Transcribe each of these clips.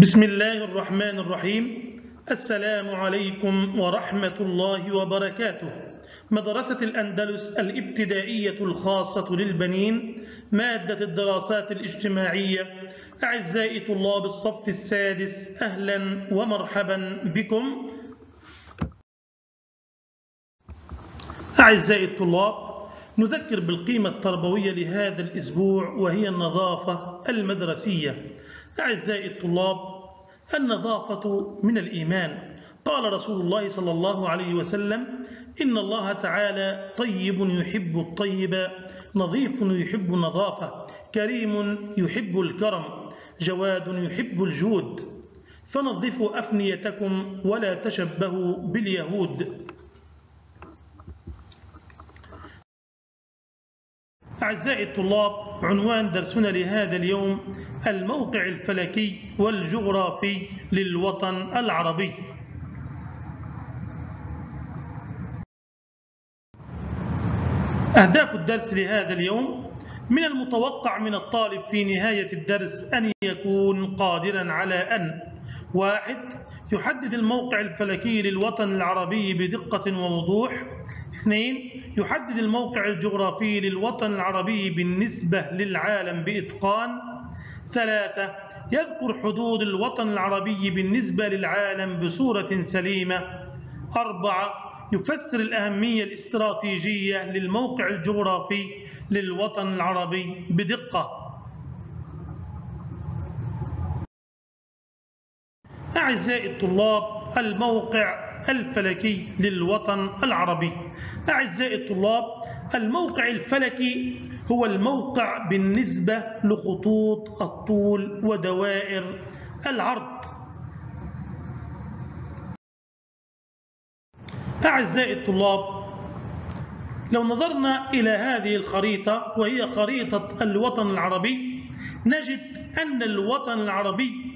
بسم الله الرحمن الرحيم. السلام عليكم ورحمة الله وبركاته. مدرسة الأندلس الابتدائية الخاصة للبنين مادة الدراسات الاجتماعية. أعزائي طلاب الصف السادس أهلا ومرحبا بكم. أعزائي الطلاب نذكر بالقيمة التربوية لهذا الأسبوع وهي النظافة المدرسية. أعزائي الطلاب النظافة من الإيمان. قال رسول الله صلى الله عليه وسلم إن الله تعالى طيب يحب الطيب نظيف يحب النظافة كريم يحب الكرم جواد يحب الجود. فنظفوا أفنيتكم ولا تشبهوا باليهود. أعزائي الطلاب عنوان درسنا لهذا اليوم الموقع الفلكي والجغرافي للوطن العربي. أهداف الدرس لهذا اليوم من المتوقع من الطالب في نهاية الدرس أن يكون قادرا على أن واحد يحدد الموقع الفلكي للوطن العربي بدقة ووضوح. اثنين يحدد الموقع الجغرافي للوطن العربي بالنسبة للعالم بإتقان. ثلاثة يذكر حدود الوطن العربي بالنسبة للعالم بصورة سليمة. أربعة يفسر الأهمية الاستراتيجية للموقع الجغرافي للوطن العربي بدقة. أعزائي الطلاب الموقع الفلكي للوطن العربي. أعزائي الطلاب الموقع الفلكي هو الموقع بالنسبة لخطوط الطول ودوائر العرض. أعزائي الطلاب لو نظرنا إلى هذه الخريطة وهي خريطة الوطن العربي نجد أن الوطن العربي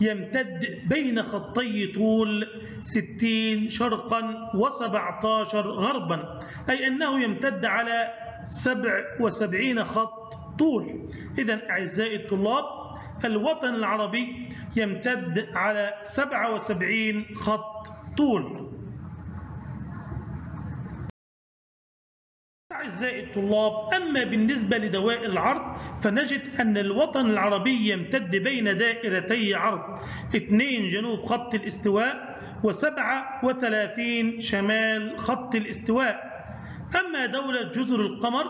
يمتد بين خطي طول 60 شرقا و17 غربا. أي أنه يمتد على 77 خط طول. إذا أعزائي الطلاب الوطن العربي يمتد على 77 خط طول. أعزائي الطلاب أما بالنسبة لدوائر العرض فنجد أن الوطن العربي يمتد بين دائرتي عرض. 2 جنوب خط الاستواء و37 شمال خط الاستواء. أما دولة جزر القمر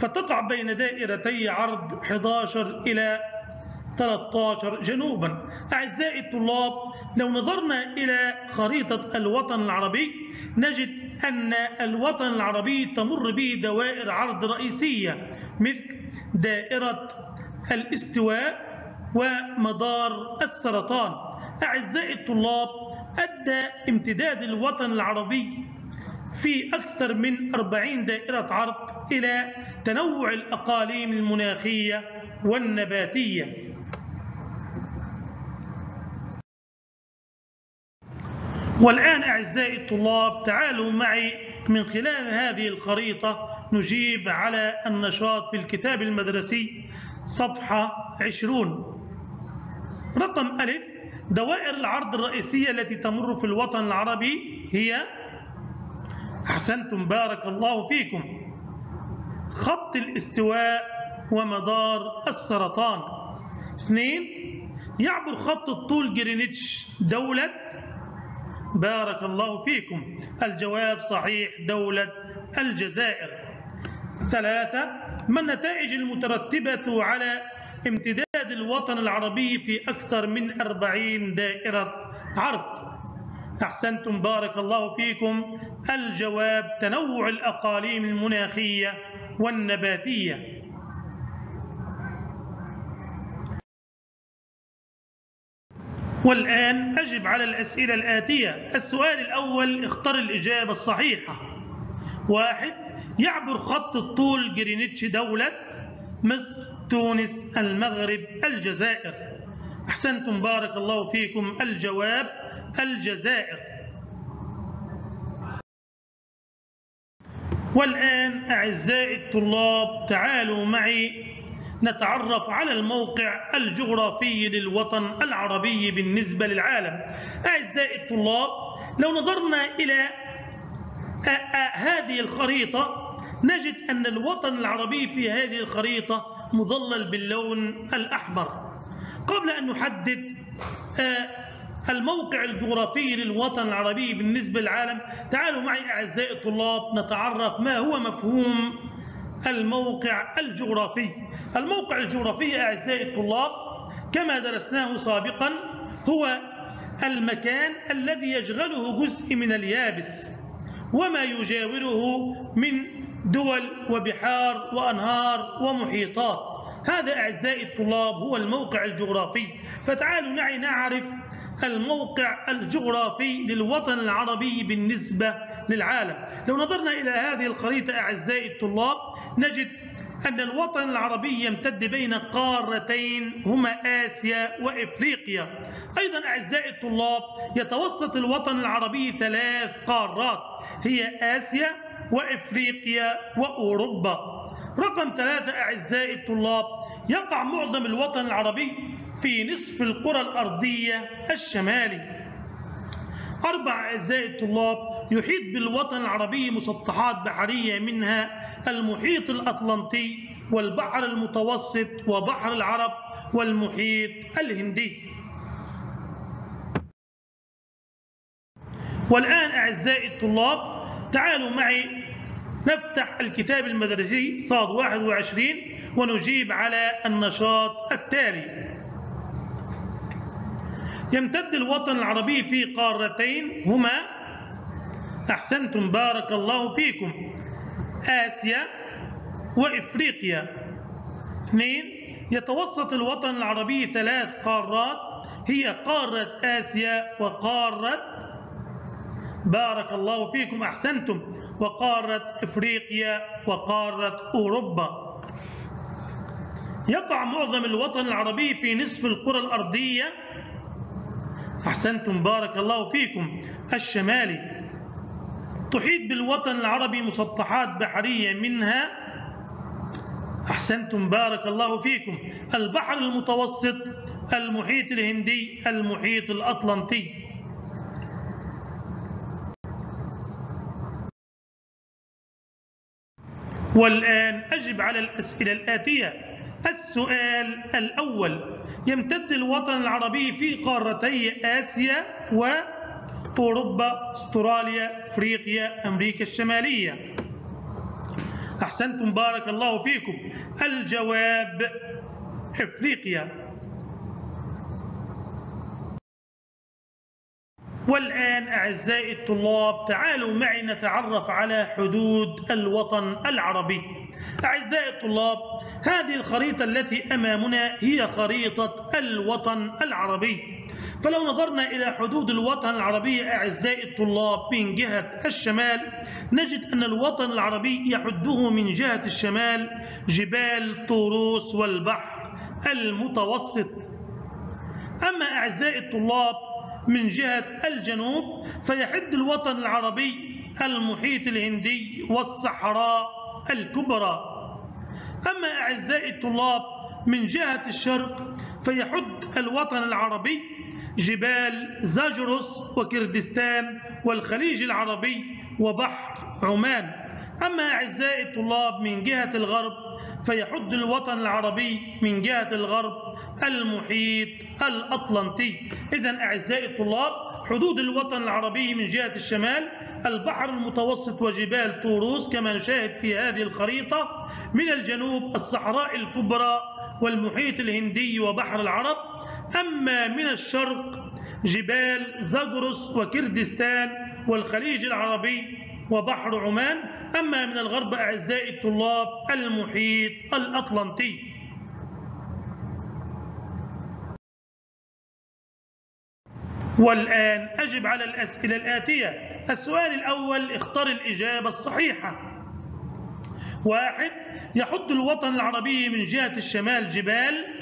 فتقع بين دائرتي عرض 11 إلى 13 جنوبا. أعزائي الطلاب لو نظرنا إلى خريطة الوطن العربي نجد أن الوطن العربي تمر به دوائر عرض رئيسية مثل دائرة الاستواء ومدار السرطان. أعزائي الطلاب أدى امتداد الوطن العربي في أكثر من 40 دائرة عرض إلى تنوع الأقاليم المناخية والنباتية. والآن أعزائي الطلاب تعالوا معي من خلال هذه الخريطة نجيب على النشاط في الكتاب المدرسي صفحة 20 رقم ألف دوائر العرض الرئيسية التي تمر في الوطن العربي هي أحسنتم بارك الله فيكم. خط الاستواء ومدار السرطان. اثنين يعبر خط الطول جرينتش دولة بارك الله فيكم. الجواب صحيح دولة الجزائر. ثلاثة ما النتائج المترتبة على امتداد الوطن العربي في أكثر من أربعين دائرة عرض؟ أحسنتم بارك الله فيكم. الجواب تنوع الأقاليم المناخية والنباتية. والآن أجب على الأسئلة الآتية. السؤال الأول اختر الإجابة الصحيحة. واحد يعبر خط الطول جرينتش دولة مصر تونس المغرب الجزائر. أحسنتم بارك الله فيكم. الجواب الجزائر. والآن أعزائي الطلاب تعالوا معي نتعرف على الموقع الجغرافي للوطن العربي بالنسبة للعالم. أعزائي الطلاب لو نظرنا إلى هذه الخريطة نجد أن الوطن العربي في هذه الخريطة مظلل باللون الأحمر. قبل أن نحدد الموقع الجغرافي للوطن العربي بالنسبة للعالم تعالوا معي أعزائي الطلاب نتعرف ما هو مفهوم الموقع الجغرافي. الموقع الجغرافي أعزائي الطلاب كما درسناه سابقا هو المكان الذي يشغله جزء من اليابس وما يجاوره من دول وبحار وأنهار ومحيطات. هذا أعزائي الطلاب هو الموقع الجغرافي. فتعالوا نعي نعرف الموقع الجغرافي للوطن العربي بالنسبة للعالم. لو نظرنا إلى هذه الخريطة أعزائي الطلاب نجد أن الوطن العربي يمتد بين قارتين هما آسيا وإفريقيا. أيضا أعزائي الطلاب يتوسط الوطن العربي ثلاث قارات هي آسيا وإفريقيا وأوروبا. رقم ثلاثة أعزائي الطلاب يقع معظم الوطن العربي في نصف القرى الأرضية الشمالي. أربع أعزائي الطلاب يحيط بالوطن العربي مسطحات بحرية منها المحيط الأطلنطي والبحر المتوسط وبحر العرب والمحيط الهندي. والآن أعزائي الطلاب تعالوا معي نفتح الكتاب المدرسي صاد 21 ونجيب على النشاط التالي. يمتد الوطن العربي في قارتين هما. أحسنتم بارك الله فيكم. آسيا وإفريقيا. اثنين يتوسط الوطن العربي ثلاث قارات هي قارة آسيا وقارة بارك الله فيكم أحسنتم وقارة إفريقيا وقارة أوروبا. يقع معظم الوطن العربي في نصف القرى الأرضية. أحسنتم بارك الله فيكم. الشمالي تحيط بالوطن العربي مسطحات بحرية منها أحسنتم بارك الله فيكم البحر المتوسط المحيط الهندي المحيط الأطلنطي. والآن أجب على الأسئلة الآتية. السؤال الأول يمتد الوطن العربي في قارتي آسيا وأوروبا استراليا افريقيا أمريكا الشمالية. أحسنتم بارك الله فيكم. الجواب إفريقيا. والآن أعزائي الطلاب تعالوا معي نتعرف على حدود الوطن العربي. أعزائي الطلاب هذه الخريطة التي أمامنا هي خريطة الوطن العربي. فلو نظرنا إلى حدود الوطن العربي أعزائي الطلاب من جهة الشمال نجد أن الوطن العربي يحده من جهة الشمال جبال طوروس والبحر المتوسط. أما أعزائي الطلاب من جهة الجنوب فيحد الوطن العربي المحيط الهندي والصحراء الكبرى. أما أعزائي الطلاب من جهة الشرق فيحد الوطن العربي جبال زاجرس وكردستان والخليج العربي وبحر عمان. أما أعزائي الطلاب من جهة الغرب فيحد الوطن العربي من جهة الغرب المحيط الأطلنطي. إذا أعزائي الطلاب حدود الوطن العربي من جهة الشمال البحر المتوسط وجبال طوروس كما نشاهد في هذه الخريطة من الجنوب الصحراء الكبرى والمحيط الهندي وبحر العرب أما من الشرق جبال زاغروس وكردستان والخليج العربي وبحر عمان أما من الغرب أعزائي الطلاب المحيط الأطلنطي. والآن أجب على الأسئلة الآتية. السؤال الأول اختر الإجابة الصحيحة. واحد يحد الوطن العربي من جهة الشمال جبال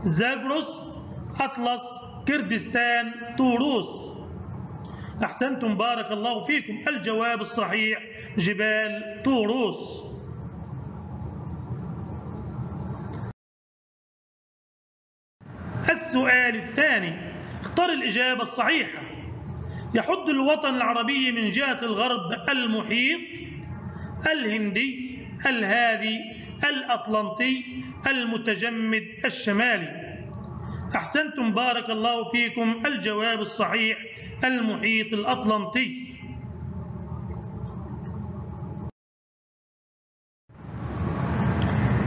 زاجروس أطلس كردستان طوروس. أحسنتم بارك الله فيكم. الجواب الصحيح جبال طوروس. السؤال الثاني اختر الإجابة الصحيحة. يحد الوطن العربي من جهة الغرب المحيط الهندي الهادي الأطلنطي المتجمد الشمالي. أحسنتم بارك الله فيكم الجواب الصحيح المحيط الأطلنطي.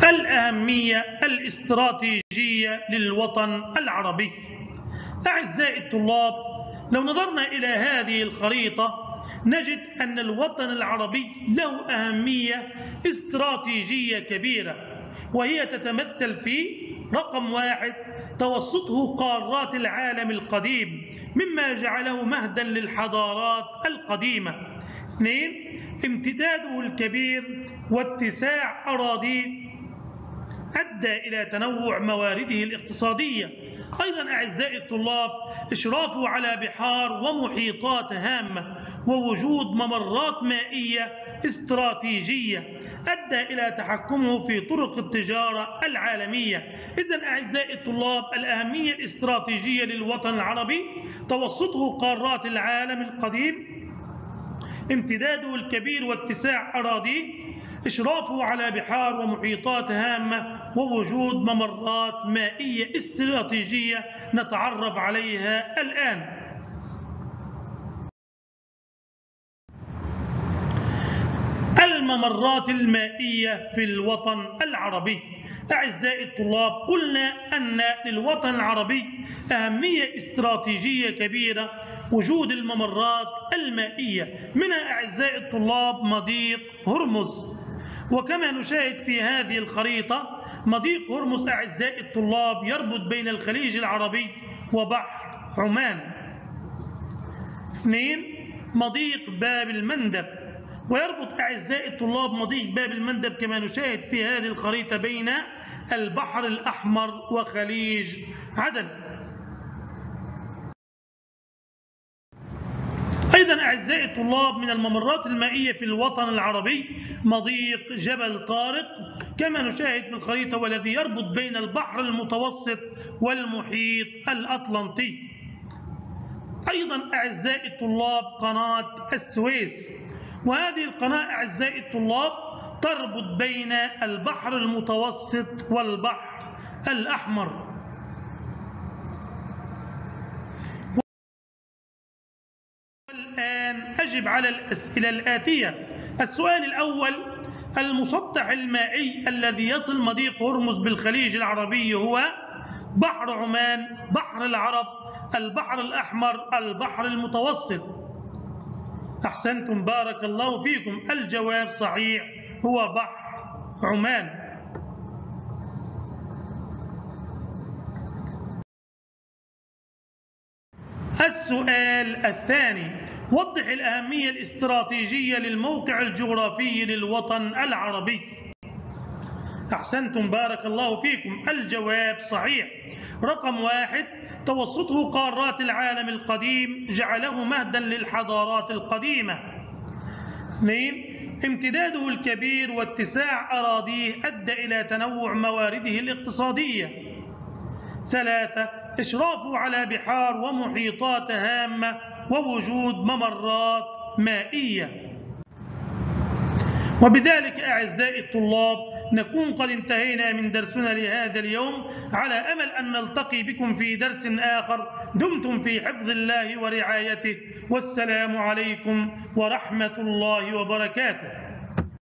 الأهمية الاستراتيجية للوطن العربي. أعزائي الطلاب لو نظرنا إلى هذه الخريطة نجد أن الوطن العربي له أهمية استراتيجية كبيرة وهي تتمثل في رقم واحد توسطه قارات العالم القديم مما جعله مهدا للحضارات القديمة. اثنين امتداده الكبير واتساع أراضيه أدى إلى تنوع موارده الاقتصادية. أيضا أعزائي الطلاب إشرافه على بحار ومحيطات هامة ووجود ممرات مائية استراتيجية أدى إلى تحكمه في طرق التجارة العالمية. إذا أعزائي الطلاب الأهمية الاستراتيجية للوطن العربي توسطه قارات العالم القديم امتداده الكبير واتساع أراضيه إشرافه على بحار ومحيطات هامة ووجود ممرات مائية استراتيجية نتعرف عليها الآن. الممرات المائية في الوطن العربي. أعزائي الطلاب قلنا أن للوطن العربي أهمية استراتيجية كبيرة وجود الممرات المائية. منها أعزائي الطلاب مضيق هرمز. وكما نشاهد في هذه الخريطة مضيق هرمز أعزائي الطلاب يربط بين الخليج العربي وبحر عمان. اثنين مضيق باب المندب. ويربط أعزائي الطلاب مضيق باب المندب كما نشاهد في هذه الخريطة بين البحر الأحمر وخليج عدن. أيضا أعزائي الطلاب من الممرات المائية في الوطن العربي مضيق جبل طارق كما نشاهد في الخريطة والذي يربط بين البحر المتوسط والمحيط الأطلنطي. أيضا أعزائي الطلاب قناة السويس وهذه القناة أعزائي الطلاب تربط بين البحر المتوسط والبحر الأحمر. والآن أجب على الأسئلة الآتية. السؤال الأول المسطح المائي الذي يصل مضيق هرمز بالخليج العربي هو بحر عمان بحر العرب البحر الأحمر البحر المتوسط. أحسنتم بارك الله فيكم. الجواب صحيح هو بحر عمان. السؤال الثاني وضح الأهمية الاستراتيجية للموقع الجغرافي للوطن العربي. أحسنتم بارك الله فيكم. الجواب صحيح. رقم واحد توسطه قارات العالم القديم جعله مهدا للحضارات القديمة. اثنين امتداده الكبير واتساع أراضيه أدى إلى تنوع موارده الاقتصادية. ثلاثة إشرافه على بحار ومحيطات هامة ووجود ممرات مائية. وبذلك أعزائي الطلاب نكون قد انتهينا من درسنا لهذا اليوم على أمل أن نلتقي بكم في درس آخر دمتم في حفظ الله ورعايته. والسلام عليكم ورحمة الله وبركاته.